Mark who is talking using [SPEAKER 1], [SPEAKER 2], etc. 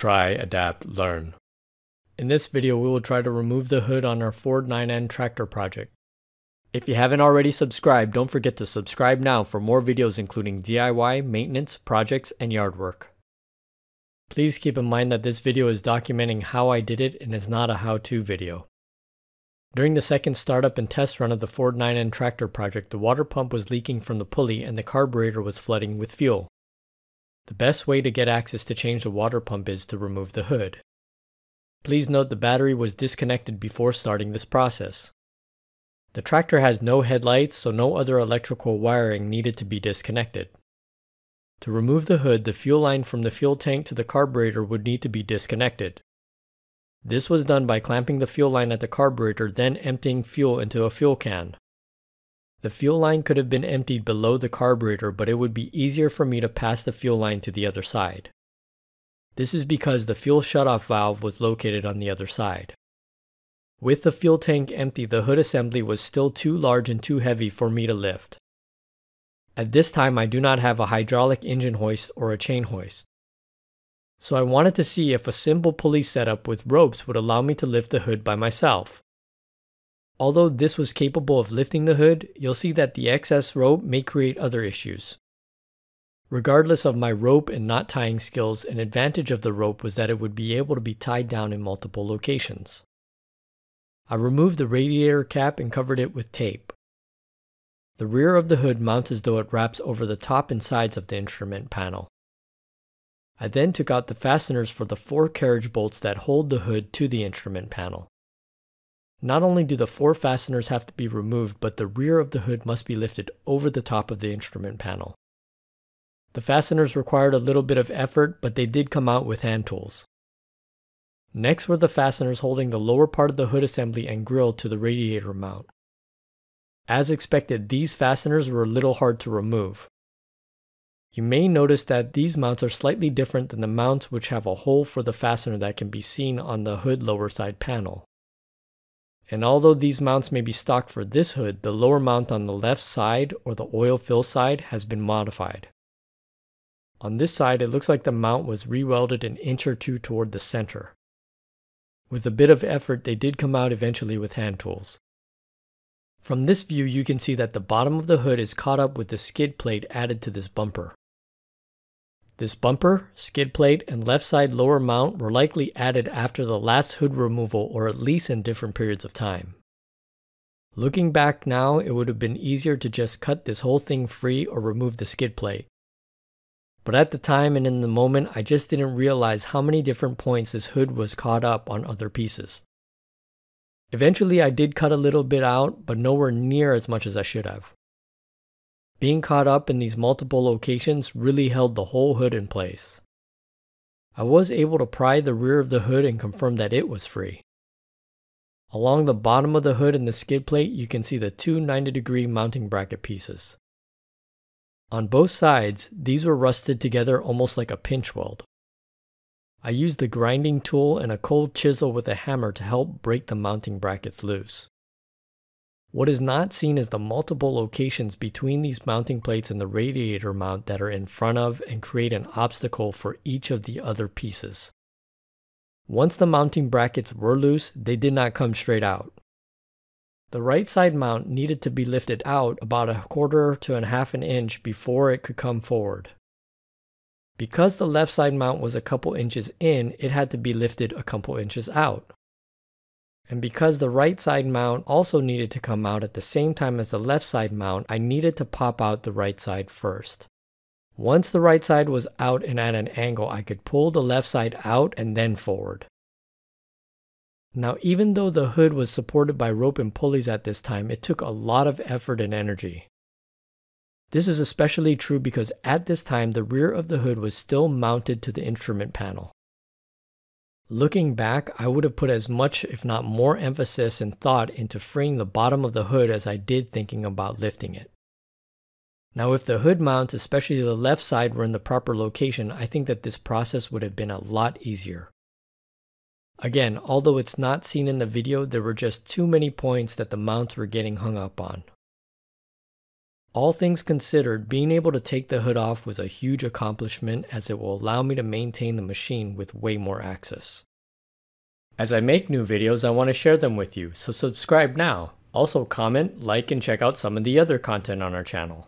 [SPEAKER 1] try, adapt, learn. In this video, we will try to remove the hood on our Ford 9N tractor project. If you haven't already subscribed, don't forget to subscribe now for more videos including DIY, maintenance, projects, and yard work. Please keep in mind that this video is documenting how I did it and is not a how-to video. During the second startup and test run of the Ford 9N tractor project, the water pump was leaking from the pulley and the carburetor was flooding with fuel. The best way to get access to change the water pump is to remove the hood. Please note the battery was disconnected before starting this process. The tractor has no headlights, so no other electrical wiring needed to be disconnected. To remove the hood, the fuel line from the fuel tank to the carburetor would need to be disconnected. This was done by clamping the fuel line at the carburetor, then emptying fuel into a fuel can. The fuel line could have been emptied below the carburetor, but it would be easier for me to pass the fuel line to the other side. This is because the fuel shutoff valve was located on the other side. With the fuel tank empty, the hood assembly was still too large and too heavy for me to lift. At this time, I do not have a hydraulic engine hoist or a chain hoist. So I wanted to see if a simple pulley setup with ropes would allow me to lift the hood by myself. Although this was capable of lifting the hood, you'll see that the excess rope may create other issues. Regardless of my rope and knot tying skills, an advantage of the rope was that it would be able to be tied down in multiple locations. I removed the radiator cap and covered it with tape. The rear of the hood mounts as though it wraps over the top and sides of the instrument panel. I then took out the fasteners for the four carriage bolts that hold the hood to the instrument panel. Not only do the four fasteners have to be removed, but the rear of the hood must be lifted over the top of the instrument panel. The fasteners required a little bit of effort, but they did come out with hand tools. Next were the fasteners holding the lower part of the hood assembly and grill to the radiator mount. As expected, these fasteners were a little hard to remove. You may notice that these mounts are slightly different than the mounts which have a hole for the fastener that can be seen on the hood lower side panel. And although these mounts may be stock for this hood, the lower mount on the left side or the oil fill side has been modified. On this side, it looks like the mount was re-welded an inch or two toward the center. With a bit of effort, they did come out eventually with hand tools. From this view, you can see that the bottom of the hood is caught up with the skid plate added to this bumper. This bumper, skid plate, and left side lower mount were likely added after the last hood removal or at least in different periods of time. Looking back now, it would have been easier to just cut this whole thing free or remove the skid plate. But at the time and in the moment, I just didn't realize how many different points this hood was caught up on other pieces. Eventually, I did cut a little bit out, but nowhere near as much as I should have. Being caught up in these multiple locations really held the whole hood in place. I was able to pry the rear of the hood and confirm that it was free. Along the bottom of the hood and the skid plate, you can see the two 90 degree mounting bracket pieces. On both sides, these were rusted together almost like a pinch weld. I used the grinding tool and a cold chisel with a hammer to help break the mounting brackets loose. What is not seen is the multiple locations between these mounting plates and the radiator mount that are in front of and create an obstacle for each of the other pieces. Once the mounting brackets were loose, they did not come straight out. The right side mount needed to be lifted out about a quarter to a half an inch before it could come forward. Because the left side mount was a couple inches in, it had to be lifted a couple inches out. And because the right side mount also needed to come out at the same time as the left side mount, I needed to pop out the right side first. Once the right side was out and at an angle, I could pull the left side out and then forward. Now, even though the hood was supported by rope and pulleys at this time, it took a lot of effort and energy. This is especially true because at this time, the rear of the hood was still mounted to the instrument panel. Looking back, I would have put as much, if not more, emphasis and thought into freeing the bottom of the hood as I did thinking about lifting it. Now, if the hood mounts, especially the left side, were in the proper location, I think that this process would have been a lot easier. Again, although it's not seen in the video, there were just too many points that the mounts were getting hung up on. All things considered, being able to take the hood off was a huge accomplishment as it will allow me to maintain the machine with way more access. As I make new videos, I want to share them with you, so subscribe now. Also comment, like, and check out some of the other content on our channel.